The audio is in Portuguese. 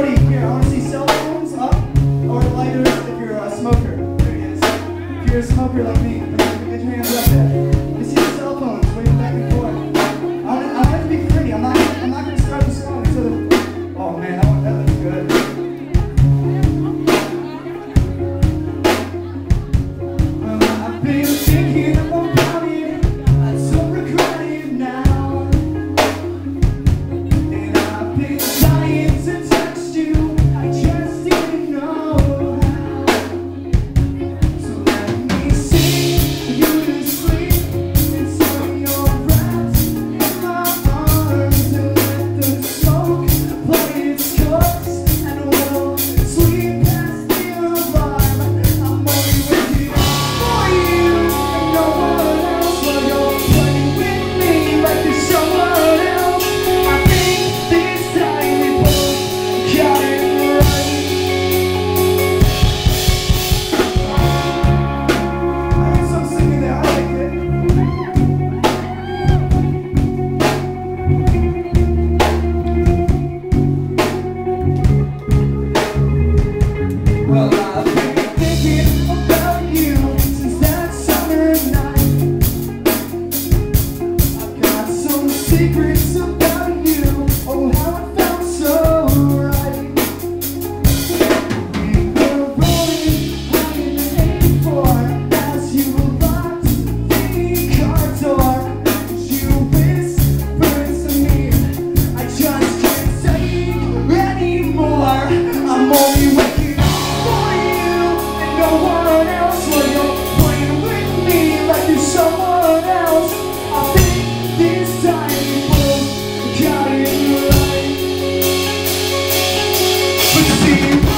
everybody. Is